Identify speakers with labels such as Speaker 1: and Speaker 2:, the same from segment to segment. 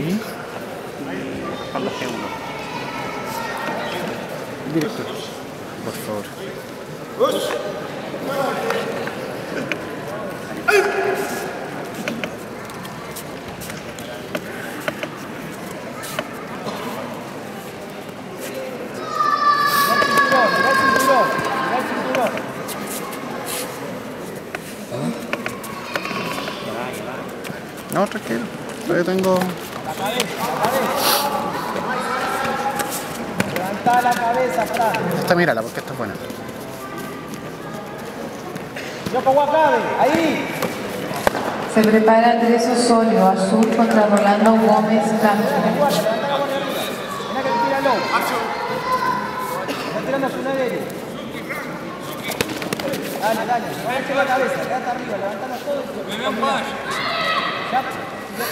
Speaker 1: ¿Y?
Speaker 2: G1.
Speaker 1: Director. Por. No, tranquilo. Todavía tengo.
Speaker 3: La cabeza, la cabeza. Levanta la cabeza, Fran.
Speaker 1: Esta mírala porque esta es buena.
Speaker 3: Yoko Wakabe, ahí.
Speaker 4: Se prepara Andrés Osorio, azul contra Rolando Gómez,
Speaker 3: levanta low. Está tirando a su aéreo. Dale, dale. Agaches la cabeza, quédate arriba, levantala todo. Me veo No.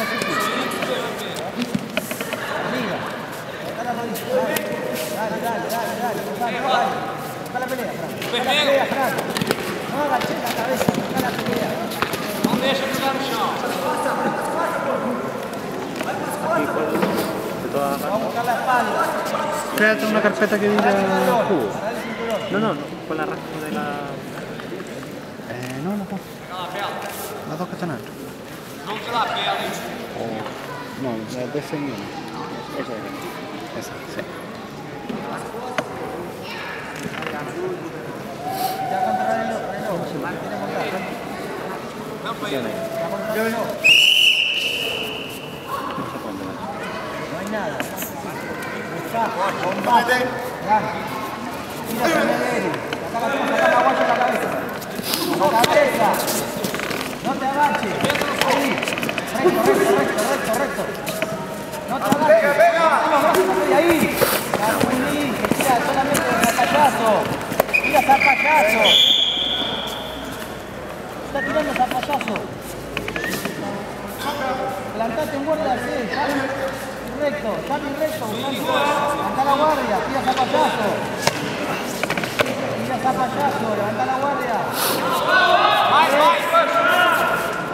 Speaker 1: Créate una carpeta que diga jugo.
Speaker 2: No, no, no, con la raspa de la.
Speaker 1: Eh, no, las dos. Las dos que están adentro. O- no, las de ese mismo.
Speaker 2: Esa es.
Speaker 1: Esa, sí.
Speaker 3: Ya contra el reloj, reloj. Tiene que contar.
Speaker 2: Tiene.
Speaker 3: Ya contra el reloj.
Speaker 2: No sé cuándo.
Speaker 3: No hay nada. Busca, combate. Dale. Tira hacia el aéreo. Saca la toma, saca la guaya en la cabeza. La cabeza. No te agaches. Ahí. No te solamente. Tira. Está tirando. Plantate recto, levanta la guardia, tira zapallazo. Tira zapallazo, levanta la guardia.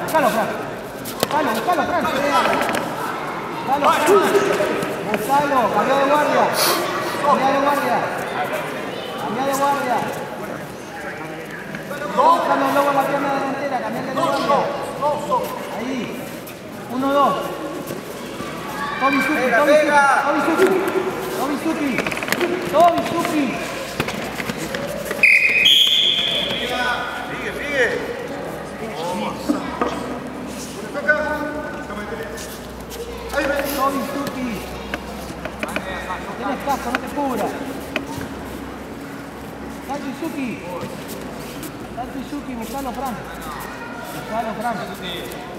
Speaker 3: Buscalo, Fran. Buscalo, buscalo, Fran. Buscalo. Buscalo, cambia de guardia. Cambia de guardia. Cambia de guardia. Buscalo luego la pierna delantera, cambia de guardia. Ahí. Uno, dos. Tobi Suki, Tobi Suki, Tobi Suki, Tobi Suki, Tobi Suki. Tenés casco, no te Suki, buscalo, Fran.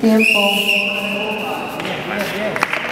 Speaker 4: Tiempo.
Speaker 3: Bien, bien.